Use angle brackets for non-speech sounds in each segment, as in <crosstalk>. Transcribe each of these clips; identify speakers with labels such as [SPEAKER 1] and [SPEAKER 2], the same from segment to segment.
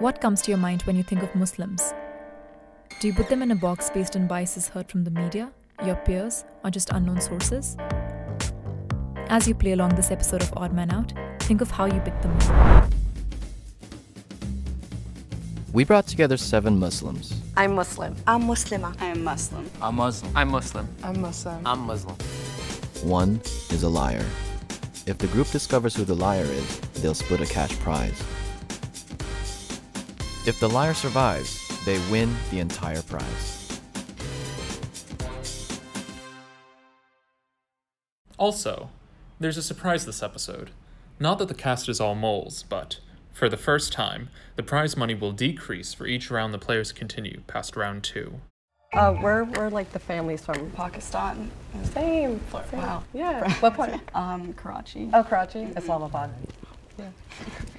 [SPEAKER 1] What comes to your mind when you think of Muslims? Do you put them in a box based on biases heard from the media, your peers, or just unknown sources? As you play along this episode of Odd Man Out, think of how you pick them up.
[SPEAKER 2] We brought together seven Muslims.
[SPEAKER 3] I'm Muslim.
[SPEAKER 4] I'm Muslima.
[SPEAKER 5] I'm Muslim.
[SPEAKER 6] I'm Muslim.
[SPEAKER 7] I'm Muslim.
[SPEAKER 3] I'm Muslim.
[SPEAKER 7] I'm Muslim.
[SPEAKER 2] One is a liar. If the group discovers who the liar is, they'll split a cash prize. If the liar survives, they win the entire prize.
[SPEAKER 8] Also, there's a surprise this episode. Not that the cast is all moles, but for the first time, the prize money will decrease for each round the players continue past round two.
[SPEAKER 3] Uh, we're, we're like the families from
[SPEAKER 5] Pakistan.
[SPEAKER 3] Same. Same.
[SPEAKER 5] Wow. <laughs>
[SPEAKER 3] Yeah. what part?
[SPEAKER 5] Um, Karachi.
[SPEAKER 3] Oh, Karachi, Islamabad.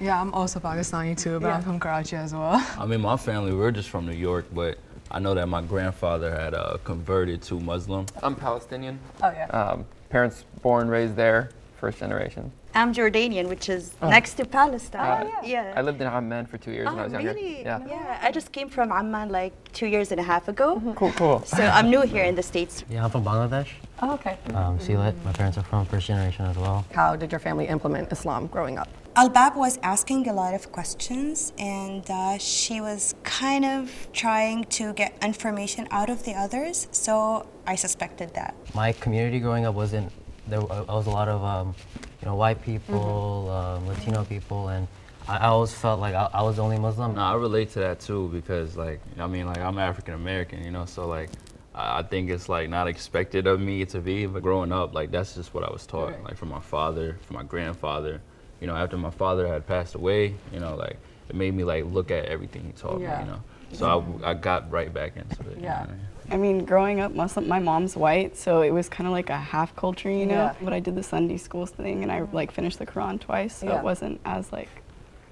[SPEAKER 9] Yeah, I'm also Pakistani too, but
[SPEAKER 3] Yeah.
[SPEAKER 9] I'm from Karachi as well.
[SPEAKER 6] I mean, my family, we're just from New York, but I know that my grandfather had uh, converted to Muslim.
[SPEAKER 7] I'm Palestinian.
[SPEAKER 3] Oh, yeah.
[SPEAKER 7] Um, parents born, raised there, first generation.
[SPEAKER 4] I'm Jordanian, which is next to Palestine.
[SPEAKER 7] Uh,
[SPEAKER 4] yeah.
[SPEAKER 7] I lived in Amman for two years when I
[SPEAKER 4] Oh,
[SPEAKER 7] was younger.
[SPEAKER 4] really?
[SPEAKER 7] Yeah. yeah.
[SPEAKER 4] I just came from Amman like two years and a half ago.
[SPEAKER 7] Cool, cool.
[SPEAKER 4] So I'm new here in the States.
[SPEAKER 10] Yeah, I'm from Bangladesh.
[SPEAKER 3] Oh, okay.
[SPEAKER 10] Um, Sylhet. My parents are from first generation as well.
[SPEAKER 3] How did your family implement Islam growing up?
[SPEAKER 11] Albab was asking a lot of questions, and uh, she was kind of trying to get information out of the others. So I suspected that.
[SPEAKER 10] My community growing up wasn't there. I was a lot of um, you know white people, um, Latino people, and I, I always felt like I, I was the only Muslim.
[SPEAKER 6] Nah, I relate to that too because, like, I mean, like, I'm African American, you know, so like, I I think it's like not expected of me to be, but growing up, like, that's just what I was taught, like, from my father, from my grandfather. You know, after my father had passed away, you know, like, it made me like look at everything he taught
[SPEAKER 3] Yeah.
[SPEAKER 6] me, you know. So I, I got right back into it. you
[SPEAKER 3] Yeah.
[SPEAKER 6] know?
[SPEAKER 5] I mean, growing up Muslim, my mom's white, so it was kind of like a half culture, you know.
[SPEAKER 3] Yeah.
[SPEAKER 5] But I did the Sunday school thing, and I mm-hmm. like finished the Quran twice, so
[SPEAKER 3] Yeah.
[SPEAKER 5] it wasn't as like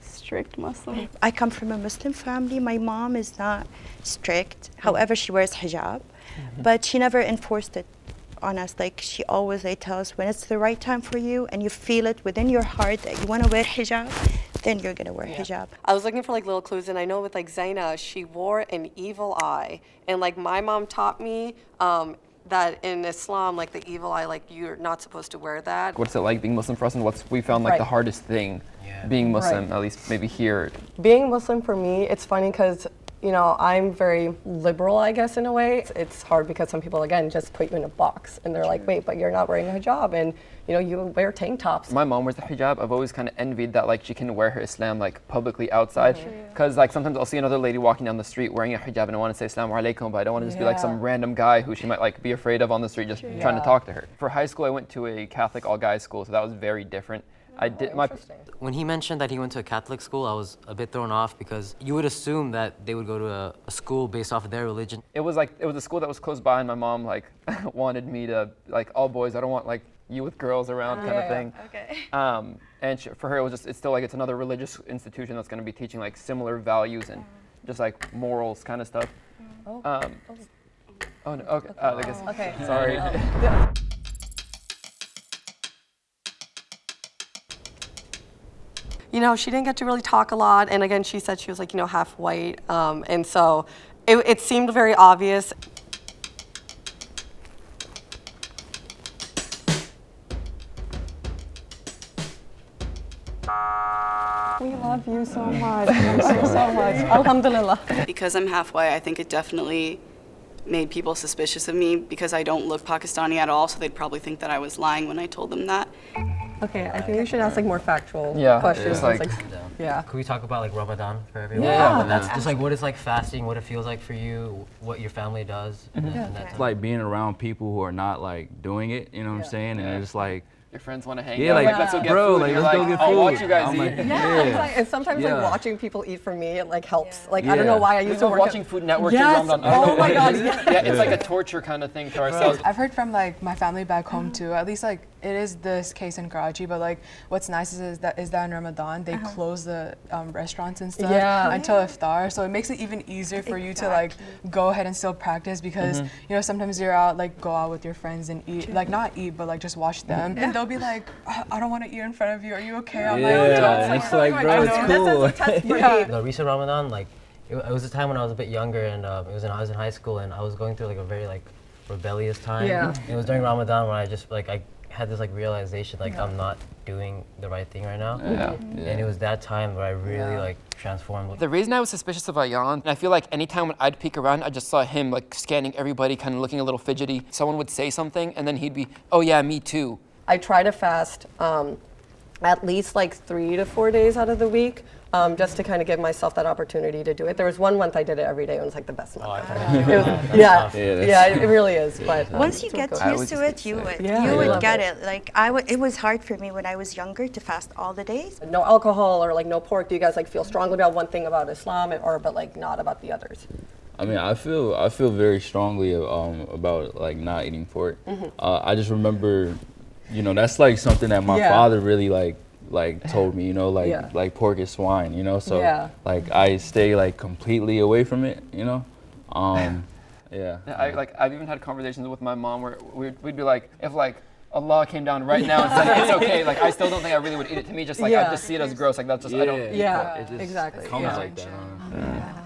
[SPEAKER 5] strict Muslim.
[SPEAKER 4] I come from a Muslim family. My mom is not strict. Mm-hmm. However, she wears hijab, mm-hmm. but she never enforced it on us. Like she always like, tells us when it's the right time for you and you feel it within your heart that you want to wear hijab, then you're gonna wear hijab.
[SPEAKER 3] I was looking for like little clues, and I know with like Zaina, she wore an evil eye, and like my mom taught me um, that in Islam, like the evil eye, like you're not supposed to wear that.
[SPEAKER 7] What's it like being Muslim for us, and what's we found like the hardest thing
[SPEAKER 10] Yeah.
[SPEAKER 7] being Muslim,
[SPEAKER 3] Right.
[SPEAKER 7] at least maybe here.
[SPEAKER 3] Being Muslim for me, it's funny because you know I'm very liberal, I guess in a way. It's, it's hard because some people again just put you in a box, and they're like, wait, but you're not wearing a hijab, and you know you wear tank tops.
[SPEAKER 7] My mom wears the hijab. I've always kind of envied that like she can wear her Islam like publicly outside. Because like sometimes I'll see another lady walking down the street wearing a hijab and I want to say Assalamu alaikum, but I don't want to just be like some random guy who she might like be afraid of on the street just trying to talk to her. For high school, I went to a Catholic all guys school, so that was very different. I did my
[SPEAKER 10] When he mentioned that he went to a Catholic school, I was a bit thrown off because you would assume that they would go to a, a school based off of their religion.
[SPEAKER 7] it was like it was a school that was close by and my mom like <laughs> wanted me to like all boys i don't want like you with girls around kind
[SPEAKER 3] Yeah,
[SPEAKER 7] of thing
[SPEAKER 4] Okay. <laughs>
[SPEAKER 7] um, and she, for her it was just it's still like it's another religious institution that's going to be teaching like similar values and just like morals kind of stuff um, oh. no okay uh, I guess,
[SPEAKER 3] Okay.
[SPEAKER 7] sorry <laughs>
[SPEAKER 3] you know, she didn't get to really talk a lot. And again, she said she was like, you know, half white. Um, and so it, it seemed very obvious. We love you so much. We love you so much. <laughs> Alhamdulillah.
[SPEAKER 5] because I'm half white, I think it definitely made people suspicious of me because I don't look Pakistani at all, so they'd probably think that I was lying when I told them that.
[SPEAKER 3] Okay, I think you should ask like more factual
[SPEAKER 7] Yeah,
[SPEAKER 3] questions.
[SPEAKER 7] it's like-
[SPEAKER 3] yeah.
[SPEAKER 10] Could we talk about like Ramadan for everyone?
[SPEAKER 3] Yeah.
[SPEAKER 10] And that's just like what it's like fasting, what it feels like for you, what your family does. and then- mm-hmm. and
[SPEAKER 6] It's like being around people who are not like doing it, you know what I'm saying? And it's like,
[SPEAKER 7] your friends want to hang
[SPEAKER 6] yeah,
[SPEAKER 7] out
[SPEAKER 6] like,
[SPEAKER 7] let's go get
[SPEAKER 6] bro,
[SPEAKER 7] food.
[SPEAKER 6] like,
[SPEAKER 7] You're
[SPEAKER 6] let's
[SPEAKER 7] like,
[SPEAKER 6] go get
[SPEAKER 7] I'll watch you guys
[SPEAKER 6] I'm
[SPEAKER 7] eat
[SPEAKER 6] like,
[SPEAKER 3] Yeah,
[SPEAKER 6] yeah.
[SPEAKER 3] it's like, and sometimes
[SPEAKER 6] Yeah.
[SPEAKER 3] like watching people eat for me, it like helps. Like I don't know why I
[SPEAKER 7] This
[SPEAKER 3] used
[SPEAKER 7] is
[SPEAKER 3] to work
[SPEAKER 7] watching
[SPEAKER 3] at-
[SPEAKER 7] Food Network
[SPEAKER 3] Yes.
[SPEAKER 7] in Ramadan.
[SPEAKER 3] Oh my God,
[SPEAKER 7] is. <laughs>
[SPEAKER 3] yes.
[SPEAKER 7] Yeah, it's like a torture kind of thing to ourselves.
[SPEAKER 9] I've heard from like my family back home mm-hmm. too. At least like it is this case in Karachi, but like what's nice is, is that is that in Ramadan they
[SPEAKER 11] Uh-huh.
[SPEAKER 9] close the um, restaurants and stuff
[SPEAKER 3] Yeah.
[SPEAKER 9] until iftar, so it makes it even easier for you to like go ahead and still practice because
[SPEAKER 3] Mm-hmm.
[SPEAKER 9] you know sometimes you're out like go out with your friends and eat like not eat but like just watch them and they'll be like I, I don't want to eat in front of you. Are you okay? I'm like,
[SPEAKER 6] Yeah,
[SPEAKER 9] "Don't
[SPEAKER 6] and it's
[SPEAKER 9] say
[SPEAKER 6] like,
[SPEAKER 9] that."
[SPEAKER 6] bro, it's cool. <laughs>
[SPEAKER 9] Yeah.
[SPEAKER 10] the recent Ramadan, like it, it was a time when I was a bit younger and um, it was when I was in high school and I was going through like a very like rebellious time.
[SPEAKER 3] Yeah.
[SPEAKER 10] It was during Ramadan when I just like I had this like realization like I'm not doing the right thing right now.
[SPEAKER 7] Yeah.
[SPEAKER 10] And it was that time where I really like transformed.
[SPEAKER 7] The reason I was suspicious of Ayaan, and I feel like anytime when I'd peek around, I just saw him like scanning everybody, kind of looking a little fidgety. Someone would say something, and then he'd be, "Oh yeah, me too."
[SPEAKER 3] I try to fast um, at least like three to four days out of the week. Um, just to kind of give myself that opportunity to do it. There was one month I did it every day, and it was like the best month. It was- yeah,
[SPEAKER 6] Yeah,
[SPEAKER 3] yeah, it really is. But um,
[SPEAKER 11] Once you
[SPEAKER 3] it's
[SPEAKER 11] get
[SPEAKER 3] cool.
[SPEAKER 11] Used to it, you would
[SPEAKER 3] Yeah,
[SPEAKER 11] you would get
[SPEAKER 3] it.
[SPEAKER 11] it. Like I would, it was hard for me when I was younger to fast all the days.
[SPEAKER 3] no alcohol or like no pork. Do you guys like feel strongly about one thing about Islam, or but like not about the others?
[SPEAKER 6] I mean, I feel I feel very strongly um, about like not eating pork.
[SPEAKER 3] Mm-hmm.
[SPEAKER 6] Uh, I just remember, you know, that's like something that my
[SPEAKER 3] Yeah.
[SPEAKER 6] father really like like told me. You know, like
[SPEAKER 3] Yeah.
[SPEAKER 6] like pork is swine. You know, so
[SPEAKER 3] Yeah.
[SPEAKER 6] like I stay like completely away from it. You know, um, <laughs> yeah.
[SPEAKER 7] Yeah, I, like I've even had conversations with my mom where we'd, we'd be like, if like Allah came down right now and said it's <laughs> okay, like I still don't think I really would eat it. To me, just like I just see it as gross. Like that's just I don't. eat
[SPEAKER 3] Yeah.
[SPEAKER 6] It just
[SPEAKER 3] exactly,
[SPEAKER 6] Comes
[SPEAKER 3] yeah.
[SPEAKER 6] like that. huh?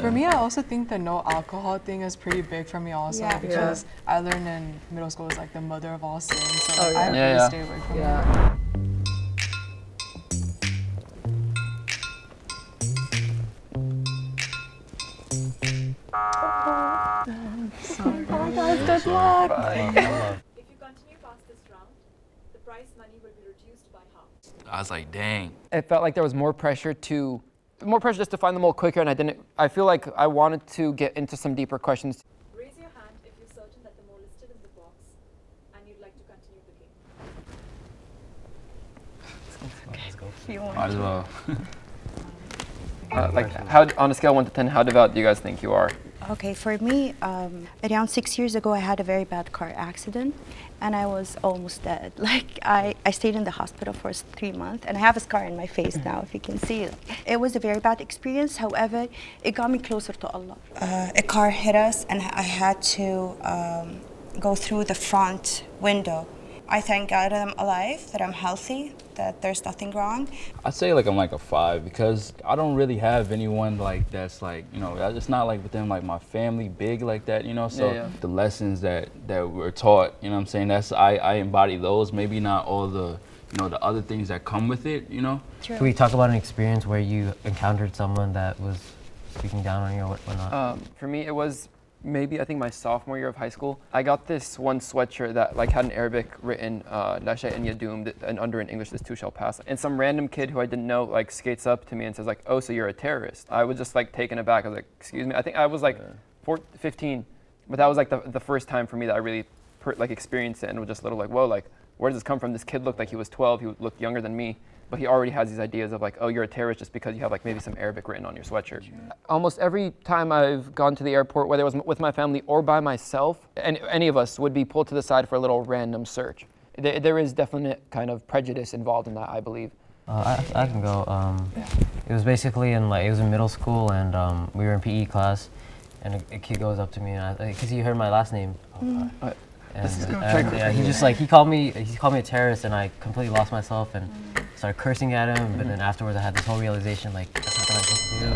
[SPEAKER 9] For me, I also think the no alcohol thing is pretty big for me also
[SPEAKER 11] Yeah.
[SPEAKER 9] because I learned in middle school is like the mother of all sins. So
[SPEAKER 3] Oh, yeah.
[SPEAKER 9] I really
[SPEAKER 7] Yeah, yeah.
[SPEAKER 9] stay away from it.
[SPEAKER 3] Yeah.
[SPEAKER 1] If you continue past this round, the prize money will be reduced by half.
[SPEAKER 6] I was like, dang.
[SPEAKER 7] It felt like there was more pressure to, more pressure just to find the mole quicker, and I didn't. I feel like I wanted to get into some deeper questions.
[SPEAKER 1] Raise your hand if you're certain that the mole is in the box and you'd like to continue the game.
[SPEAKER 10] Let's go.
[SPEAKER 11] Want.
[SPEAKER 6] Might as well. <laughs>
[SPEAKER 7] Uh, like, how on a scale of one to ten, how devout do you guys think you are?
[SPEAKER 11] Okay, for me, um, around six years ago, I had a very bad car accident, and I was almost dead. <laughs> Like I, I stayed in the hospital for three months, and I have a scar in my face now, if you can see it. It was a very bad experience. However, it got me closer to Allah. Uh, a car hit us, and I had to um, go through the front window. I thank God that I'm alive, that I'm healthy, that there's nothing wrong.
[SPEAKER 6] I'd say like I'm like a five because I don't really have anyone like that's like you know it's not like within like my family big like that you know so
[SPEAKER 7] Yeah, yeah.
[SPEAKER 6] the lessons that that we're taught you know what I'm saying that's I I embody those maybe not all the you know the other things that come with it you know
[SPEAKER 10] Can we talk about an experience where you encountered someone that was speaking down on you or whatnot?
[SPEAKER 7] Um, for me, it was maybe I think my sophomore year of high school. I got this one sweatshirt that like had an Arabic written uh, "Nasha and Yadum" and under in English "This too shall pass." And some random kid who I didn't know like skates up to me and says like, "Oh, so you're a terrorist?" I was just like taken aback. I was like, "Excuse me." I think I was like four, 15, but that was like the, the first time for me that I really per, like experienced it and was just a little like, "Whoa!" Like, where does this come from? This kid looked like he was 12. He looked younger than me. But he already has these ideas of like, oh, you're a terrorist just because you have like maybe some Arabic written on your sweatshirt. Almost every time I've gone to the airport, whether it was with my family or by myself, and any of us would be pulled to the side for a little random search. There, there is definite kind of prejudice involved in that, I believe.
[SPEAKER 10] Uh, I, I can go. Um, it was basically in like it was in middle school, and um, we were in PE class, and a, a kid goes up to me, and because he heard my last name,
[SPEAKER 7] Uh,
[SPEAKER 10] and,
[SPEAKER 7] This is
[SPEAKER 10] and, yeah, he just like he called me he called me a terrorist, and I completely lost myself and started cursing at him. But then afterwards, I had this whole realization like that's not what I'm supposed to do.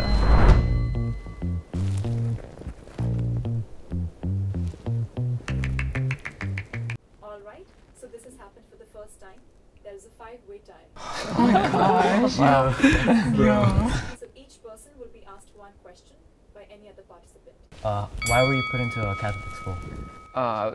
[SPEAKER 1] All right, so this has happened for the first time. There is a five-way tie. <laughs>
[SPEAKER 10] Wow. <laughs>
[SPEAKER 1] So each person will be asked one question by any other participant.
[SPEAKER 10] Uh, why were you put into a Catholic school?
[SPEAKER 7] Uh,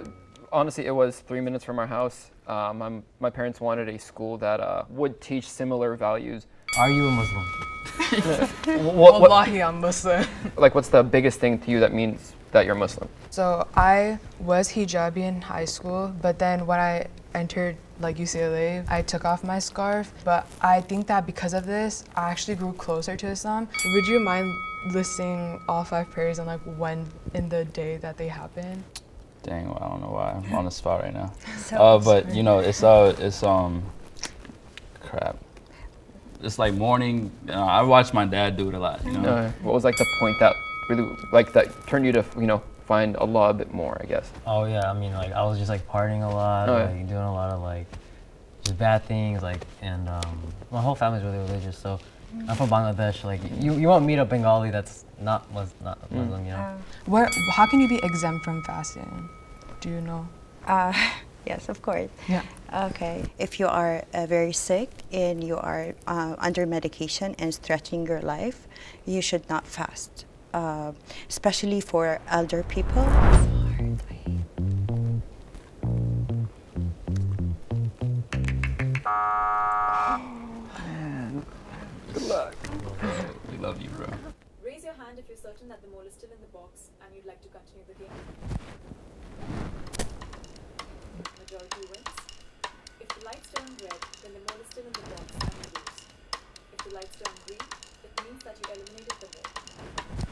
[SPEAKER 7] honestly, it was three minutes from our house. Uh, my, my parents wanted a school that uh, would teach similar values.
[SPEAKER 10] Are you a Muslim? <laughs>
[SPEAKER 7] What, what,
[SPEAKER 9] Wallahi, I'm Muslim. <laughs>
[SPEAKER 7] like, what's the biggest thing to you that means that you're Muslim?
[SPEAKER 9] So I was hijabi in high school, but then when I entered like UCLA, I took off my scarf. But I think that because of this, I actually grew closer to Islam. Would you mind listing all five prayers and like when in the day that they happen?
[SPEAKER 6] Dang, well, I don't know why I'm on the <laughs> spot right now.
[SPEAKER 11] So
[SPEAKER 6] uh, but
[SPEAKER 11] sorry.
[SPEAKER 6] you know, it's uh, it's um, crap. It's like morning. You know, I watched my dad do it a lot. You know.
[SPEAKER 7] Uh, what was like the point that really like that turned you to you know find a Allah a bit more? I guess.
[SPEAKER 10] Oh yeah, I mean like I was just like partying a lot,
[SPEAKER 7] Oh, yeah.
[SPEAKER 10] like doing a lot of like just bad things, like and um, my whole family's really religious, so I'm from Bangladesh. Like you, you won't meet a Bengali that's not was not Muslim, you know.
[SPEAKER 9] Where, how can you be exempt from fasting? Do you know?
[SPEAKER 11] Uh, <laughs> yes, of course.
[SPEAKER 9] Yeah.
[SPEAKER 11] Okay. If you are uh, very sick and you are uh, under medication and it's threatening your life, you should not fast, uh, especially for elder people.
[SPEAKER 6] Love you, bro.
[SPEAKER 1] Raise your hand if you're certain that the mole is still in the box and you'd like to continue the game. Majority wins. If the lights turn red, then the mole is still in the box and you lose. If the lights turn green, it means that you eliminated the mole.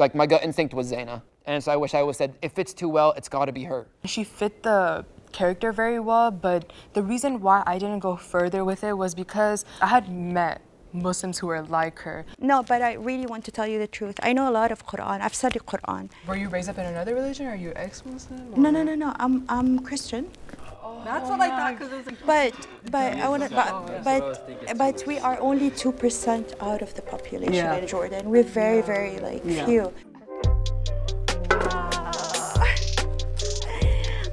[SPEAKER 7] Like my gut instinct was Zaina, and so I wish I would said if it's too well, it's got to be her.
[SPEAKER 9] She fit the character very well, but the reason why I didn't go further with it was because I had met Muslims who were like her.
[SPEAKER 11] No, but I really want to tell you the truth. I know a lot of Quran. I've studied Quran.
[SPEAKER 9] Were you raised up in another religion? Are you ex-Muslim?
[SPEAKER 11] No, no, no, no. I'm I'm Christian.
[SPEAKER 3] That's oh what I thought because it was like.
[SPEAKER 11] But but I want to but
[SPEAKER 10] what I was
[SPEAKER 11] but but we are only two percent out of the population
[SPEAKER 9] Yeah.
[SPEAKER 11] in Jordan. We're very very like few. Ah.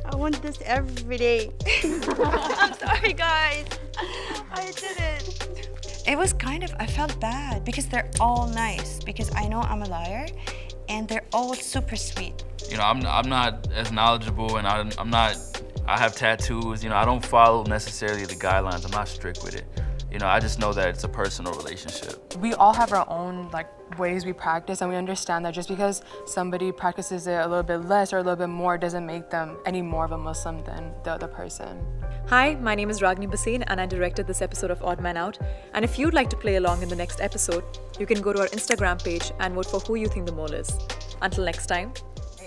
[SPEAKER 11] <laughs> I want this every day. <laughs> I'm sorry, guys. I didn't. It was kind of I felt bad because they're all nice because I know I'm a liar, and they're all super sweet.
[SPEAKER 6] You know, I'm I'm not as knowledgeable, and I'm I'm not. I have tattoos. You know, I don't follow necessarily the guidelines. I'm not strict with it. You know, I just know that it's a personal relationship.
[SPEAKER 9] We all have our own like ways we practice and we understand that just because somebody practices it a little bit less or a little bit more doesn't make them any more of a Muslim than the other person.
[SPEAKER 1] Hi, my name is Ragini Bhasin and I directed this episode of Odd Man Out. And if you'd like to play along in the next episode, you can go to our Instagram page and vote for who you think the mole is. Until next time,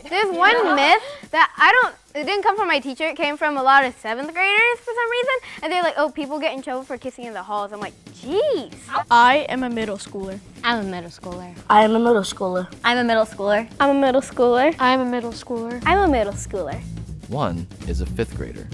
[SPEAKER 12] There's one myth that I don't, it didn't come from my teacher, it came from a lot of seventh graders for some reason. And they're like, oh, people get in trouble for kissing in the halls. I'm like, jeez.
[SPEAKER 13] I am a middle schooler.
[SPEAKER 12] I'm a middle schooler.
[SPEAKER 13] I am a middle schooler.
[SPEAKER 12] I'm a middle schooler.
[SPEAKER 13] I'm a middle schooler. I'm a middle schooler.
[SPEAKER 12] I'm a middle schooler.
[SPEAKER 2] One is a fifth grader.